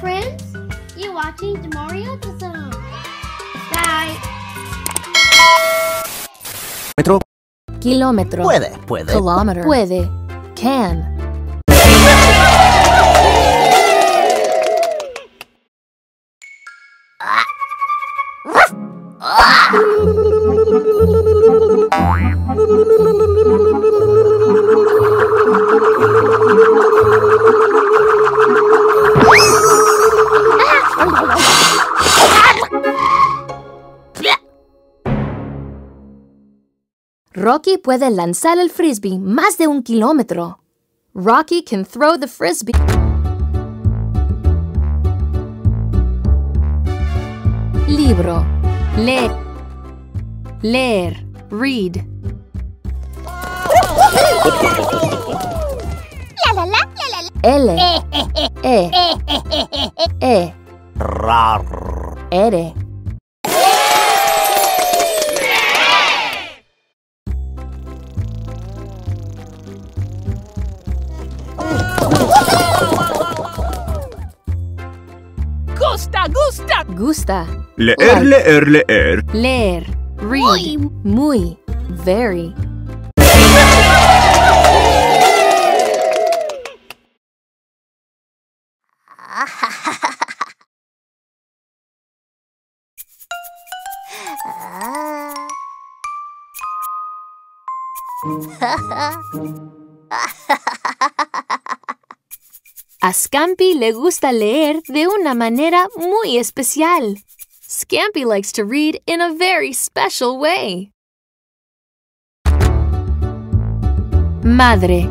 friends. You're watching the Mario Zone. Bye. Metro. Kilómetro. Puede, puede. Kilometer. Puede. Can. Rocky puede lanzar el frisbee más de un kilómetro. Rocky can throw the frisbee. Libro. Leer. Leer. Read. L. E. E. Rar. R. Gusta, gusta. Gusta. Leer, Like. leer, leer. Leer. Read. Muy. Very. A Scampi le gusta leer de una manera muy especial. Scampy likes to read in a very special way. Madre.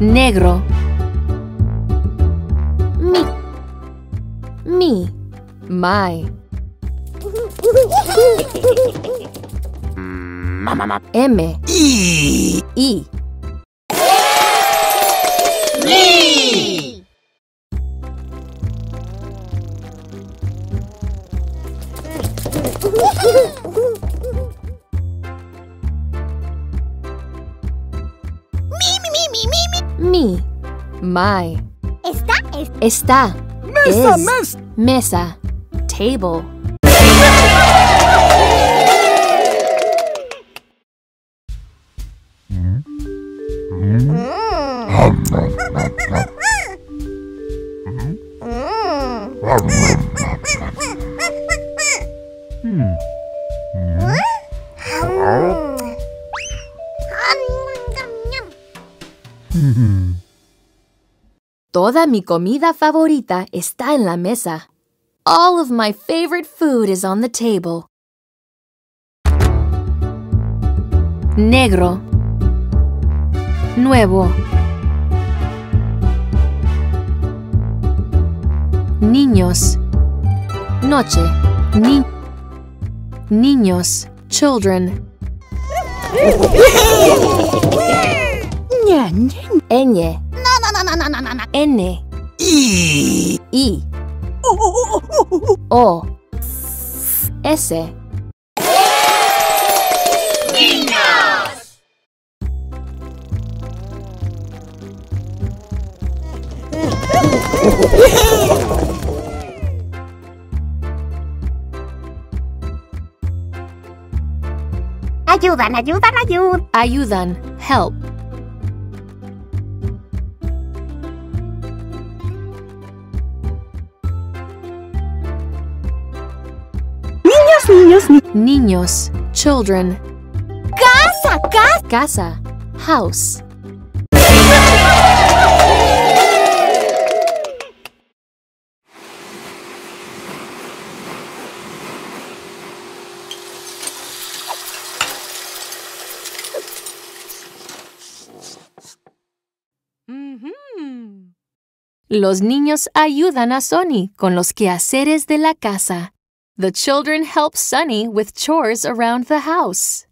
Negro. Mi. Mi. My. M. I. My. Está, Está. Mesa, Is. mesa. Mesa. Table. Toda mi comida favorita está en la mesa. All of my favorite food is on the table. Negro. Nuevo. Niños. Noche. Ni niños. Children. Ñ. N. Y. I. O. S. Ayudan, ayudan, ayudan. Ayudan. Help. Niños. Children. Casa, casa. Casa. House. Los niños ayudan a Sonny con los quehaceres de la casa. The children help Sunny with chores around the house.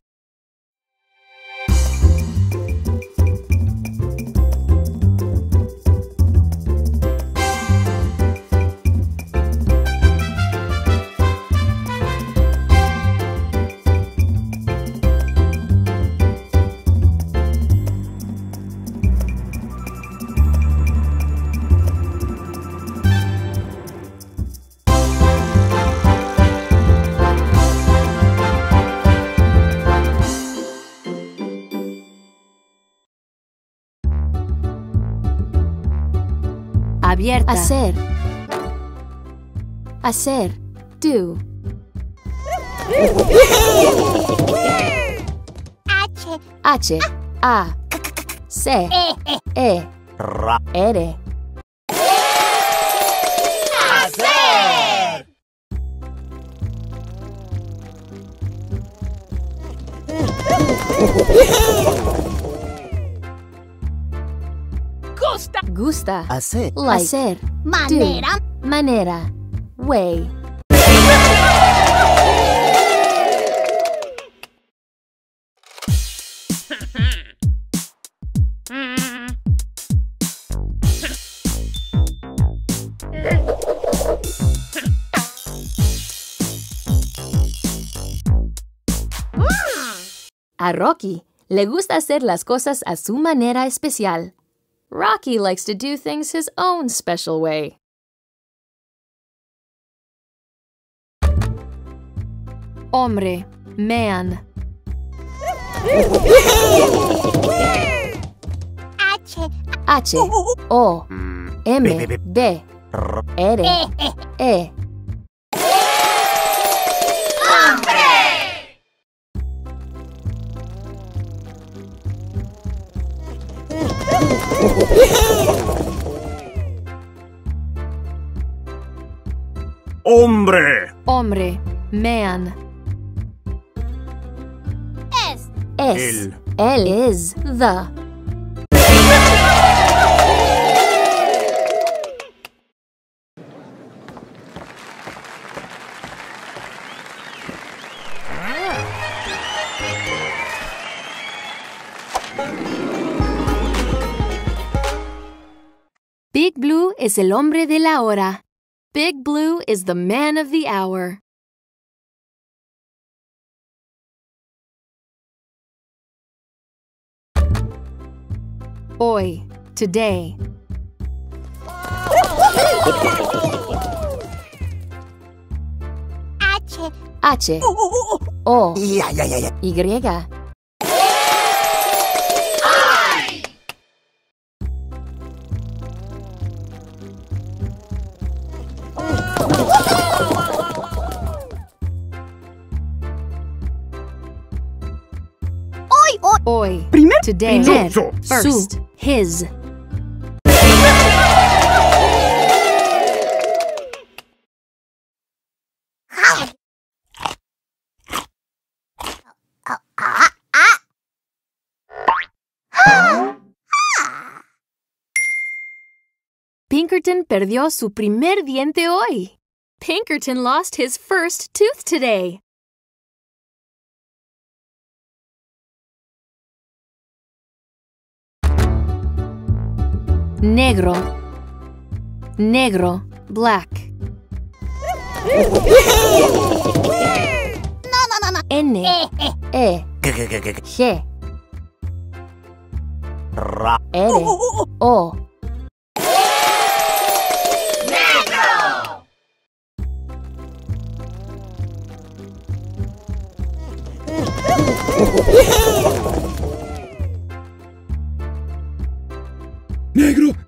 Abierta. Hacer. Hacer. Do. H. H. A. C. E. R. Gusta. Gusta. Hacer. Like. Hacer. Manera. Do. Manera. Way. A Rocky le gusta hacer las cosas a su manera especial. Rocky likes to do things his own special way. Hombre, man. H. H O M B. R E Hombre. Hombre, man. S. Es. El. Él is the. Es el hombre de la hora. Big Blue is the man of the hour. Hoy, today. H. H oh, oh, oh, O Ya, ya, ya, ya. Y. today. Su, su. his. Pinkerton perdió su primer diente hoy. Pinkerton lost his first tooth today. Negro. Negro. Black. No, no, no, no. N. E. E. E.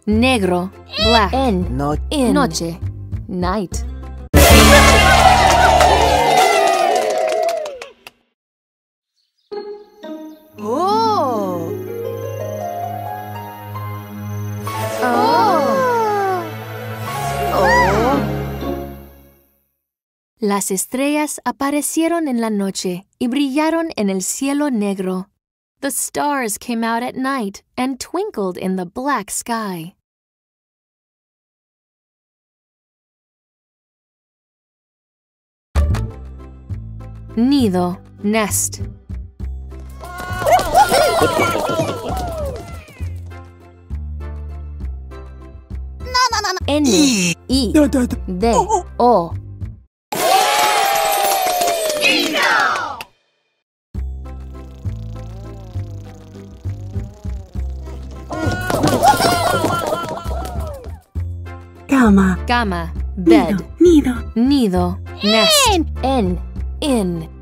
Negro. Black. N. No. In. Noche. Night. Oh. Las estrellas aparecieron en la noche y brillaron en el cielo negro. The stars came out at night and twinkled in the black sky. Nido, nest. No, no, no, no. N, O. Cama. Cama, bed. Nido. Nido. Nido, nest. En, in. Sam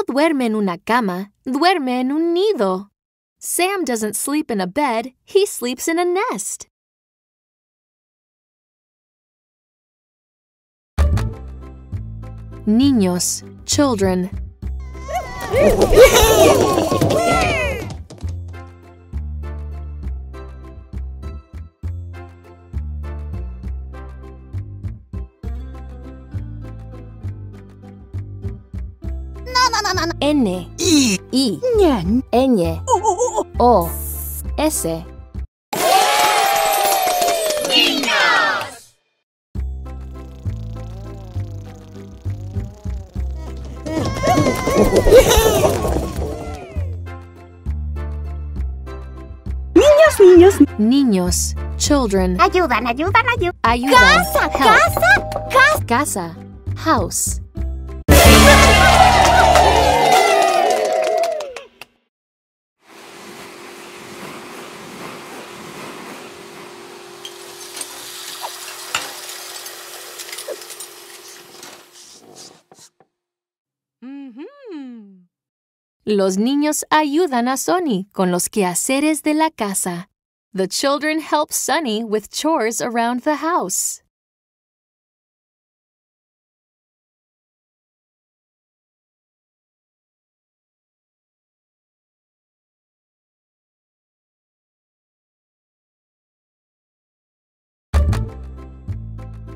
no duerme en una cama, duerme en un nido. Sam doesn't sleep in a bed, he sleeps in a nest. Niños, children. N, I. I, Ñan. Ñ, O, S. Niños, niños. Niños, children. Ayudan, ayudan, ayudan. Ayuda. Casa, help. casa, casa. Casa, house. Los niños ayudan a Sonny con los quehaceres de la casa. The children help Sonny with chores around the house.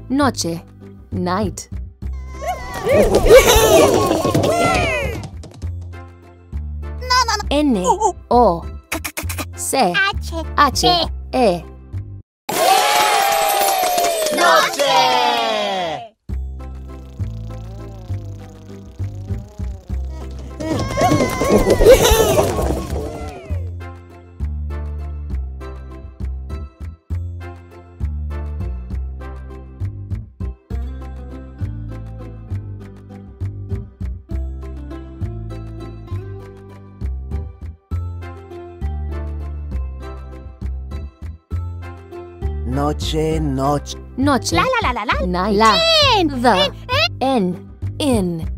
Noche, night. N, O, C, H. E. Noche. Noche, noche. Noche. La, la, la, la, la. Night. La. The. En. In.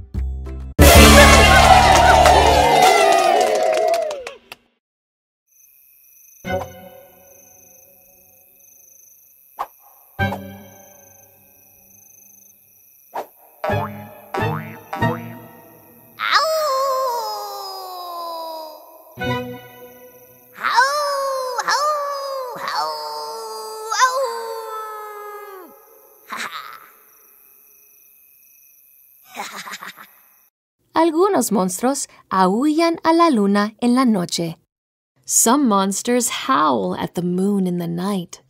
Algunos monstruos aullan a la luna en la noche. Some monsters howl at the moon in the night.